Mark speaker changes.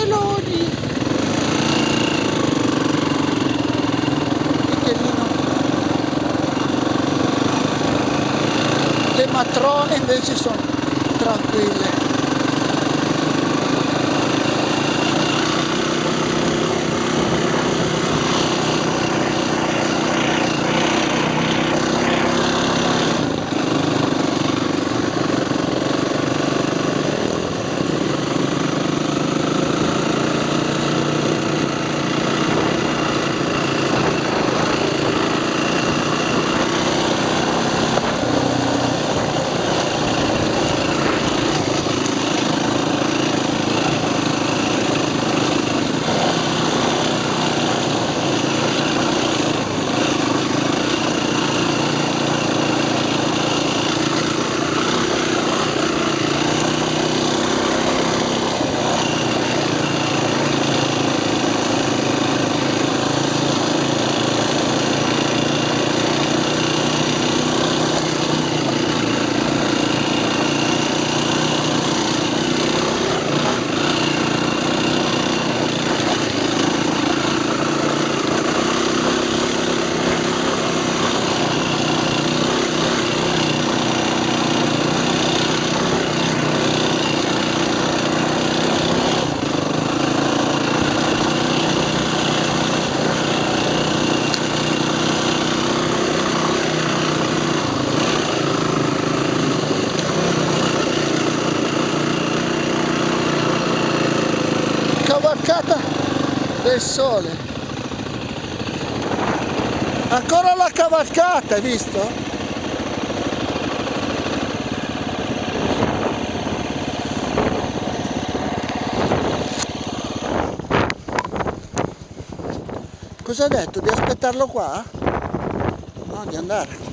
Speaker 1: Angeloni le matrone invece sono tranquille. Cavalcata del sole ancora la cavalcata hai visto? cosa ha detto? di aspettarlo qua? no di andare